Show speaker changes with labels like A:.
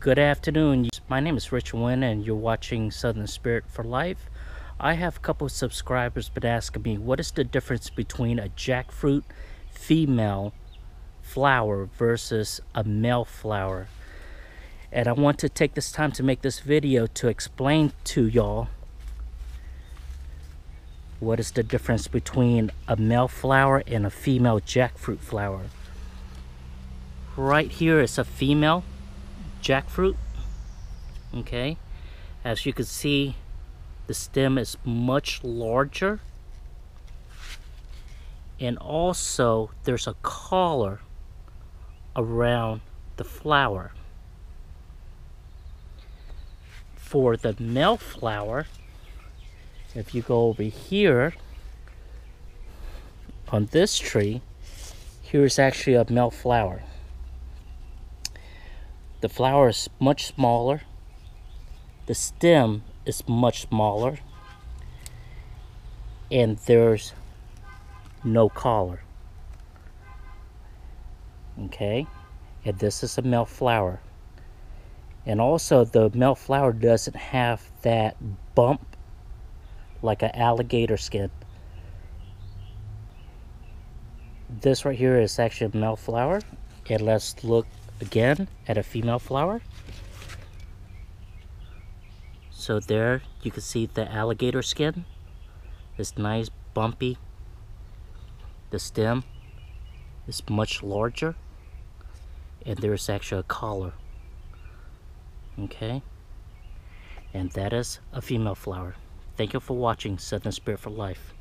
A: Good afternoon. My name is Rich Wynn and you're watching Southern Spirit for Life. I have a couple subscribers been asking me what is the difference between a jackfruit female flower versus a male flower. And I want to take this time to make this video to explain to y'all what is the difference between a male flower and a female jackfruit flower. Right here is a female jackfruit okay? As you can see the stem is much larger. And also there's a collar around the flower. For the male flower if you go over here on this tree here's actually a male flower the flower is much smaller. The stem is much smaller. And there's no collar. Okay? And this is a male flower. And also the male flower doesn't have that bump like an alligator skin. This right here is actually a male flower. And let's look again at a female flower. So there you can see the alligator skin. It's nice, bumpy. The stem is much larger. And there's actually a collar. Okay. And that is a female flower. Thank you for watching Southern Spirit for Life.